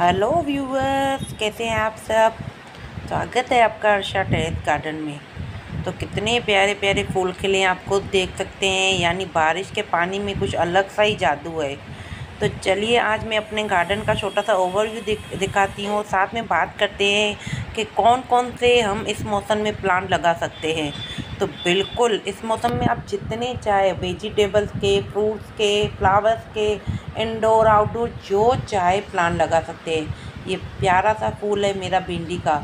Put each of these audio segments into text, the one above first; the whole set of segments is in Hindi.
हेलो व्यूवर्स कैसे हैं आप सब? स्वागत है आपका अर्षा टेरेस गार्डन में। तो कितने प्यारे प्यारे फूल खिले हैं, आप खुद देख सकते हैं। यानी बारिश के पानी में कुछ अलग सा ही जादू है। तो चलिए, आज मैं अपने गार्डन का छोटा सा ओवरव्यू दिख, दिखाती हूँ। साथ में बात करते हैं कि कौन कौन से हम इस मौसम में प्लांट लगा सकते हैं। तो बिल्कुल, इस मौसम में आप जितने चाहे वेजिटेबल्स के, फ्रूट्स के, फ्लावर्स के इंडोर आउटडोर जो चाहे प्लान लगा सकते हैं। ये प्यारा सा फूल है मेरा भिंडी का।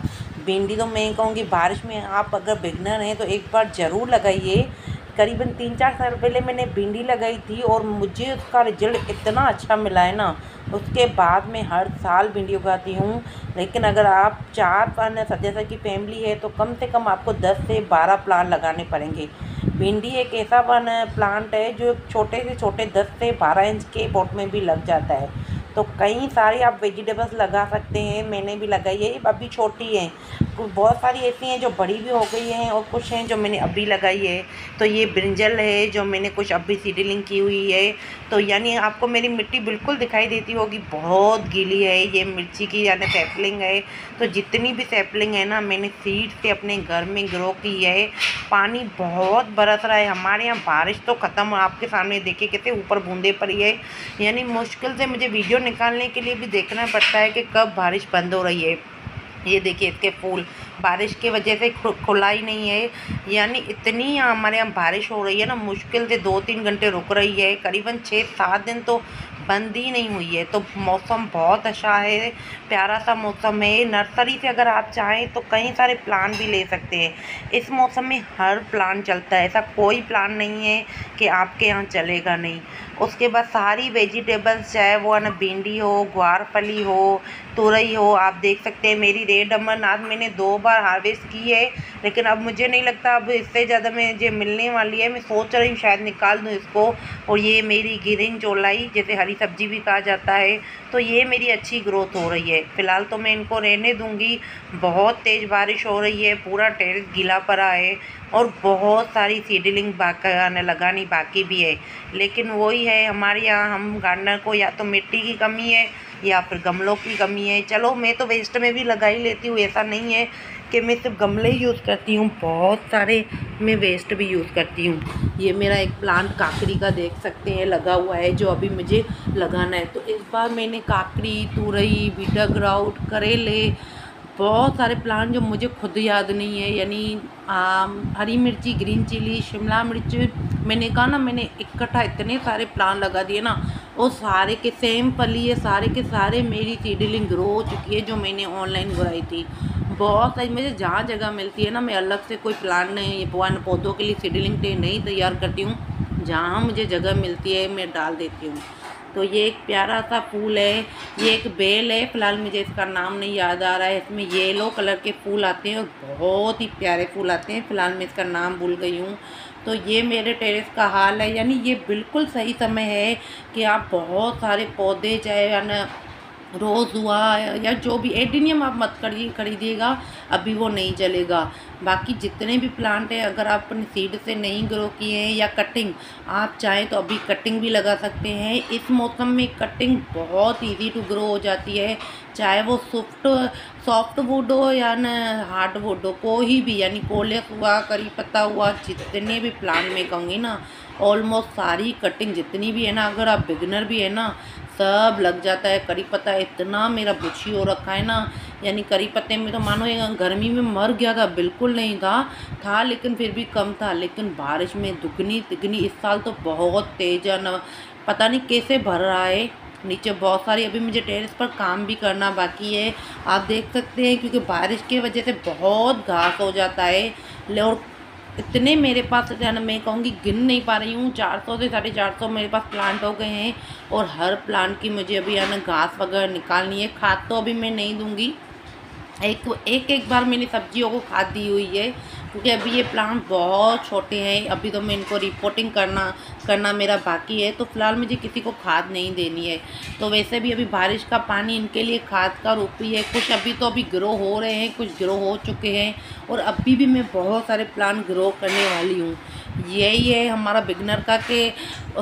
भिंडी तो मैं कहूँगी बारिश में आप अगर बिगनर हैं तो एक बार ज़रूर लगाइए। करीबन तीन चार साल पहले मैंने भिंडी लगाई थी और मुझे उसका रिज़ल्ट इतना अच्छा मिला है ना, उसके बाद मैं हर साल भिंडी उगाती हूँ। लेकिन अगर आप चार पाँच सदस्य की फैमिली है तो कम से कम आपको दस से बारह प्लांट लगाने पड़ेंगे। भिंडी एक ऐसा प्लांट है जो छोटे से छोटे दस से बारह इंच के पॉट में भी लग जाता है। तो कई सारे आप वेजिटेबल्स लगा सकते हैं, मैंने भी लगाई है अभी छोटी हैं। बहुत सारी ऐसी हैं जो बड़ी भी हो गई हैं और कुछ हैं जो मैंने अभी लगाई है। तो ये ब्रिंजल है जो मैंने कुछ अभी सीडलिंग की हुई है। तो यानी आपको मेरी मिट्टी बिल्कुल दिखाई देती होगी। बहुत गीली है, ये मिर्ची की यानी सैपलिंग है। तो जितनी भी सैपलिंग है ना, मैंने सीड से अपने घर में ग्रो की है। पानी बहुत बरस रहा है। हमारे यहाँ बारिश तो ख़त्म आपके सामने देखिए कैसे ऊपर बूंदे पड़ी है। यानी मुश्किल से मुझे वीडियो निकालने के लिए भी देखना पड़ता है कि कब बारिश बंद हो रही है। ये देखिए इसके फूल। बारिश की वजह से खुला ही नहीं है। यानी इतनी हमारे यहाँ बारिश हो रही है ना, मुश्किल से दो तीन घंटे रुक रही है। करीबन छः सात दिन तो बंद ही नहीं हुई है। तो मौसम बहुत अच्छा है, प्यारा सा मौसम है। नर्सरी से अगर आप चाहें तो कई सारे प्लान भी ले सकते हैं। इस मौसम में हर प्लान चलता है। ऐसा कोई प्लान नहीं है कि आपके यहाँ चलेगा नहीं। उसके बाद सारी वेजिटेबल्स चाहे वो है ना, भिंडी हो, ग्वार फली हो, तुरई हो, आप देख सकते हैं मेरी रेड अमरनाथ मैंने दो बार हार्वेस्ट की है, लेकिन अब मुझे नहीं लगता अब इससे ज़्यादा मुझे मिलने वाली है। मैं सोच रही हूँ शायद निकाल दूँ इसको, और ये मेरी गिरिन चोलाई, जैसे हरी सब्ज़ी भी कहा जाता है तो ये मेरी अच्छी ग्रोथ हो रही है। फ़िलहाल तो मैं इनको रहने दूँगी। बहुत तेज़ बारिश हो रही है, पूरा टेरेस गीला पड़ा है और बहुत सारी सीडलिंग बाकी लगानी बाकी भी है। लेकिन वही है, हमारे यहाँ हम गार्डनर को या तो मिट्टी की कमी है, या फिर गमलों की कमी है। चलो, मैं तो वेस्ट में भी लगा ही लेती हूँ, ऐसा नहीं है कि मैं सिर्फ़ गमले ही यूज़ करती हूँ, बहुत सारे मैं वेस्ट भी यूज़ करती हूँ। ये मेरा एक प्लांट काकड़ी का देख सकते हैं, लगा हुआ है, जो अभी मुझे लगाना है। तो इस बार मैंने काकड़ी, तुरई बीटा ग्राउट करेले बहुत सारे प्लांट जो मुझे खुद याद नहीं है, यानी आम हरी मिर्ची, ग्रीन चिली, शिमला मिर्च, मैंने कहा ना, मैंने इकट्ठा इतने सारे प्लांट लगा दिए ना, वो सारे के सेम पली है, सारे के सारे मेरी सीडलिंग ग्रो हो चुकी है, जो मैंने ऑनलाइन उगाई थी। बहुत सारी, मुझे जहाँ जगह मिलती है ना, मैं अलग से कोई प्लांट नहीं पौधों के लिए सीडलिंग ट्रे नहीं तैयार करती हूँ, जहाँ मुझे जगह मिलती है, मैं डाल देती हूँ। तो ये एक प्यारा सा फूल है, ये एक बेल है, फ़िलहाल मुझे इसका नाम नहीं याद आ रहा है। इसमें येलो कलर के फूल आते हैं और बहुत ही प्यारे फूल आते हैं, फ़िलहाल मैं इसका नाम भूल गई हूँ। तो ये मेरे टेरेस का हाल है, यानी ये बिल्कुल सही समय है कि आप बहुत सारे पौधे, चाहे या न रोज़ हुआ या जो भी एडिनियम आप मत करिए खरीदिएगा, अभी वो नहीं चलेगा बाकी जितने भी प्लांट हैं, अगर आप अपने सीड से नहीं ग्रो किए हैं या कटिंग आप चाहें तो अभी कटिंग भी लगा सकते हैं। इस मौसम में कटिंग बहुत इजी टू ग्रो हो जाती है। चाहे वो सॉफ्ट सॉफ्ट वुड हो या न हार्ड वुड हो, कोई भी, यानी कोलेस हुआ, करी पत्ता हुआ, जितने भी प्लांट में कहूँगी ना ऑलमोस्ट सारी कटिंग जितनी भी है ना, अगर आप बिगनर भी है ना सब लग जाता है, करी पत्ता इतना मेरा बुछी हो रखा है ना। यानी करी पत्ते में तो मानो गर्मी में मर गया था, बिल्कुल नहीं था। था लेकिन फिर भी कम था, लेकिन बारिश में दुगनी तिगनी इस साल तो बहुत तेज है पता नहीं कैसे भर रहा है, नीचे बहुत सारी अभी मुझे टेरेस पर काम भी करना बाकी है। आप देख सकते हैं क्योंकि बारिश की वजह से बहुत घास हो जाता है और इतने मेरे पास ना मैं कहूँगी, गिन नहीं पा रही हूँ। चार सौ से साढ़े चार सौ मेरे पास प्लांट हो गए हैं और हर प्लांट की मुझे अभी है ना घास वगैरह निकालनी है। खाद तो अभी मैं नहीं दूँगी। एक एक एक बार मैंने सब्जियों को खाद दी हुई है। क्योंकि अभी ये प्लांट बहुत छोटे हैं, अभी तो मैं इनको रिपोर्टिंग करना करना मेरा बाकी है तो फ़िलहाल मुझे किसी को खाद नहीं देनी है। तो वैसे भी अभी बारिश का पानी इनके लिए खाद का रूप ही है। कुछ अभी तो अभी ग्रो हो रहे हैं, कुछ ग्रो हो चुके हैं, और अभी भी मैं बहुत सारे प्लांट ग्रो करने वाली हूँ। यही है हमारा बिगनर का कि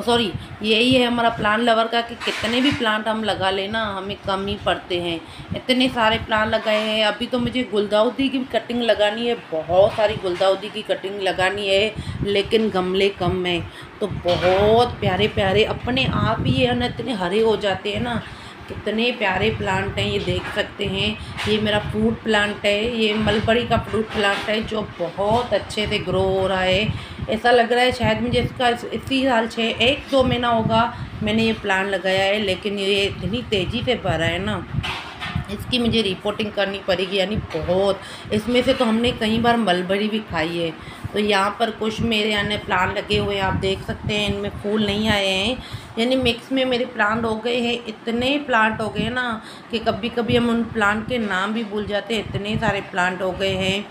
सॉरी यही है हमारा प्लान लवर का कि कितने भी प्लांट हम लगा लेना हमें कम ही पड़ते हैं। इतने सारे प्लांट लगाए हैं। अभी तो मुझे गुलदाउदी की कटिंग लगानी है, बहुत सारी गुलदाउदी की कटिंग लगानी है, लेकिन गमले कम हैं। तो बहुत प्यारे प्यारे अपने आप ही है ना, इतने हरे हो जाते हैं ना। कितने प्यारे प्लांट हैं, ये देख सकते हैं। ये मेरा फ्रूट प्लांट है, ये मलबरी का फ्रूट प्लांट है, जो बहुत अच्छे से ग्रो हो रहा है। ऐसा लग रहा है शायद मुझे इसका इसी साल छः एक दो महीना होगा मैंने ये प्लान लगाया है, लेकिन ये इतनी तेज़ी से भरा है ना। इसकी मुझे रिपोर्टिंग करनी पड़ेगी, यानी बहुत। इसमें से तो हमने कई बार मलबरी भी खाई है। तो यहाँ पर कुछ मेरे यानी प्लांट लगे हुए हैं, आप देख सकते हैं, इनमें फूल नहीं आए हैं। यानी मिक्स में मेरे प्लांट हो गए हैं, इतने प्लांट हो गए ना, कि कभी कभी हम उन प्लांट के नाम भी भूल जाते हैं, इतने सारे प्लांट हो गए हैं।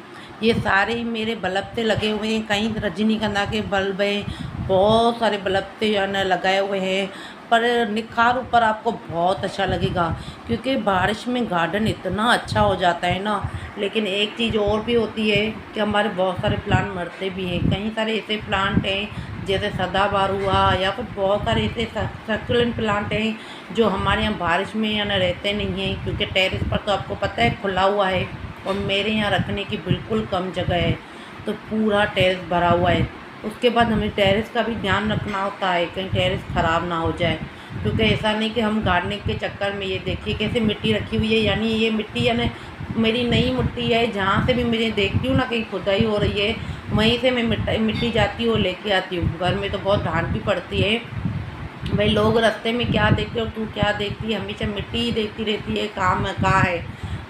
ये सारे मेरे बल्ब से लगे हुए हैं। कहीं रजनीगंधा के बल्ब हैं। बहुत सारे बल्ब से जो है लगाए हुए हैं। पर निखार ऊपर आपको बहुत अच्छा लगेगा, क्योंकि बारिश में गार्डन इतना अच्छा हो जाता है ना। लेकिन एक चीज़ और भी होती है कि हमारे बहुत सारे प्लांट मरते भी हैं। कई सारे ऐसे प्लांट हैं, जैसे सदाबार हुआ या फिर बहुत सारे ऐसे सक्लेंट प्लांट हैं, जो हमारे यहाँ बारिश में या ना रहते नहीं हैं, क्योंकि टेरिस पर तो आपको पता है खुला हुआ है। और मेरे यहाँ रखने की बिल्कुल कम जगह है। तो पूरा टेरिस भरा हुआ है। उसके बाद हमें टेरिस का भी ध्यान रखना होता है, कहीं टेरिस ख़राब ना हो जाए। क्योंकि ऐसा नहीं कि हम गार्डनिंग के चक्कर में ये देखिए कैसे मिट्टी रखी हुई है, यानी ये मिट्टी यानी मेरी नई मिट्टी है, जहाँ से भी मुझे देखती हूँ ना कहीं खुदाई हो रही है, वहीं से मैं मिट्टी मिट्टी जाती हूँ लेके आती हूँ। घर में तो बहुत डांट भी पड़ती है। भाई लोग रास्ते में क्या देखते हो, तू क्या देखती है? हमेशा मिट्टी ही देखती रहती है, काम कहाँ है?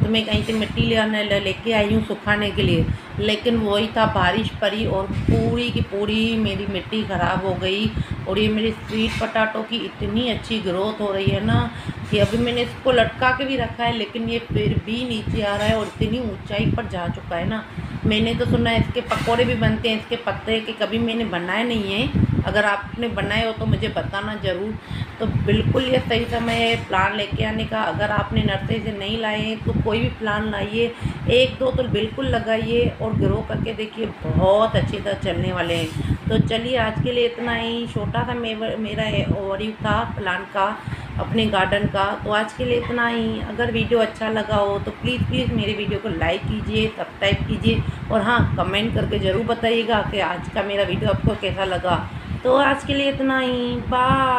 तो मैं कहीं से मिट्टी ले आने लेके आई हूँ सुखाने के लिए। लेकिन वही था, बारिश पड़ी और पूरी की पूरी मेरी मिट्टी ख़राब हो गई और ये मेरी स्वीट पटाटो की इतनी अच्छी ग्रोथ हो रही है ना कि अभी मैंने इसको लटका के भी रखा है, लेकिन ये फिर भी नीचे आ रहा है और इतनी ऊंचाई पर जा चुका है ना। मैंने तो सुना है इसके पकौड़े भी बनते हैं, इसके पत्ते के कभी मैंने बनाए नहीं हैं। अगर आपने बनाए हो तो मुझे बताना ज़रूर। तो बिल्कुल ये सही समय है, प्लान लेके आने का। अगर आपने नर्सरी से नहीं लाए हैं तो कोई भी प्लान लाइए। एक दो तो बिल्कुल लगाइए और ग्रो करके देखिए, बहुत अच्छी तरह चलने वाले हैं। तो चलिए, आज के लिए इतना ही। छोटा सा मेरा ओवरव्यू था प्लान का, अपने गार्डन का। तो आज के लिए इतना ही। अगर वीडियो अच्छा लगा हो तो प्लीज़ प्लीज़ मेरे वीडियो को लाइक कीजिए सब्सक्राइब कीजिए। और हाँ कमेंट करके ज़रूर बताइएगा कि आज का मेरा वीडियो आपको कैसा लगा। तो आज के लिए इतना ही। बाय